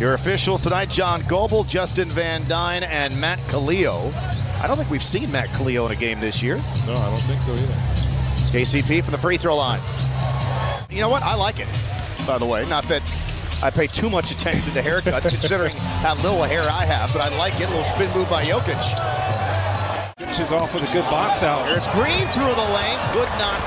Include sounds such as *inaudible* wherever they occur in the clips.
Your officials tonight, John Goble, Justin Van Duyne, and Matt Kallio. I don't think we've seen Matt Kallio in a game this year. No, I don't think so either. KCP from the free throw line. You know what? I like it, by the way. Not that I pay too much attention to haircuts, *laughs* considering how little hair I have, but I like it. A little spin move by Jokic. She's off with a good box out. There's Green through the lane. Could not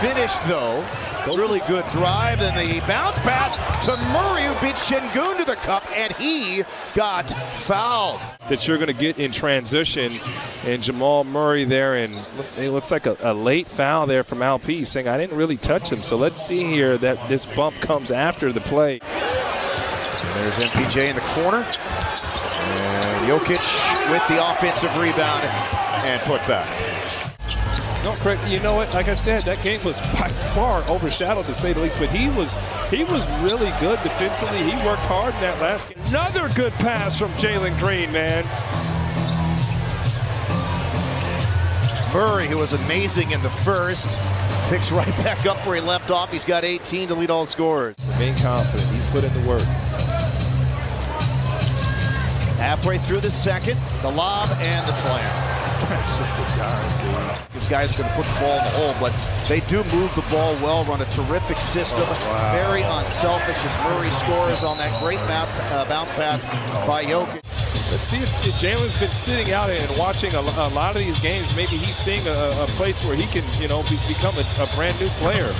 finish, though. Really good drive, and the bounce pass to Murray, who beat Sengun to the cup, and he got fouled. That you're going to get in transition, and Jamal Murray there, and it looks like a, a late foul there from Al P, saying I didn't really touch him. So let's see here that this bump comes after the play. And there's MPJ in the corner. And Jokic with the offensive rebound and put back. No, Craig, you know what? Like I said, that game was by far overshadowed to say the least. But he was he was really good defensively. He worked hard in that last game. Another good pass from Jalen Green, man. Murray, who was amazing in the first, picks right back up where he left off. He's got 18 to lead all scorers. Remain confident. He's put in the work. Halfway through the second, the lob and the slam. That's just a These guys are going to put the ball in the hole, but they do move the ball well, run a terrific system. Oh, wow. Very unselfish as Murray scores on that great bounce, uh, bounce pass by Jokic. Let's see if, if Jalen's been sitting out and watching a, a, lot of these games. Maybe he's seeing a, a place where he can, you know, be, become a, a brand new player.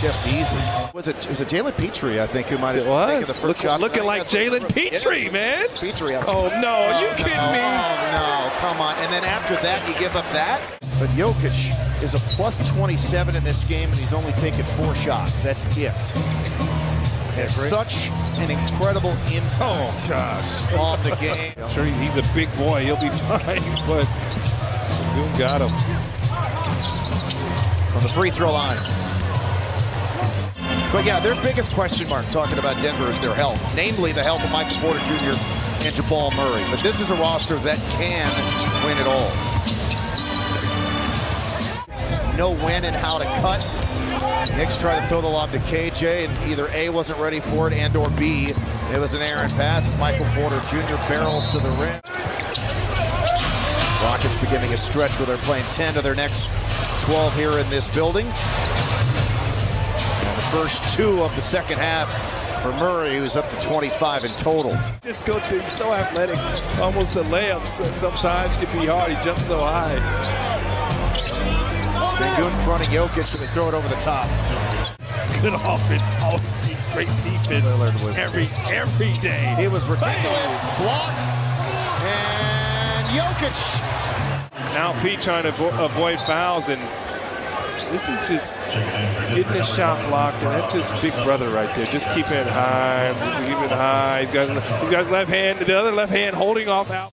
Just easy. Was it? Was it Jalen Petrie? I think who might have taken the first Look, shot. Looking like Jalen Petrie, man. Petrie. Oh no, are you oh, kidding no. me? Oh no, come on. And then after that, you give up that. But Jokic is a plus 27 in this game, and he's only taken four shots. That's it. Has such an incredible impact oh, gosh. on the game. I'm *laughs* sure he's a big boy. He'll be fine, *laughs* but Boone got him. From the free throw line. But yeah, their biggest question mark talking about Denver is their health, namely the health of Michael Porter Jr. and Jamal Murray. But this is a roster that can win it all. Know when and how to cut. Knicks tried to throw the lob to KJ, and either A wasn't ready for it, and or B, it was an errant pass. Michael Porter Jr. barrels to the rim. Rockets beginning a stretch where they're playing 10 to their next 12 here in this building first two of the second half for Murray, who's up to 25 in total. Just go to, he's so athletic. Almost the layups sometimes can be hard. He jumps so high. Sengun fronting Jokic, and they throw it over the top. Good offense always beats great defense every, every day. It was ridiculous. Blocked. And Jokic. Now Pete trying to avoid fouls and this is just getting the shot blocked, and that's just big brother right there. Just keeping it high, just keeping it high. He's got, he's got his left hand, the other left hand holding off out.